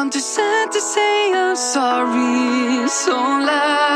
I'm too sad to say I'm sorry, so lie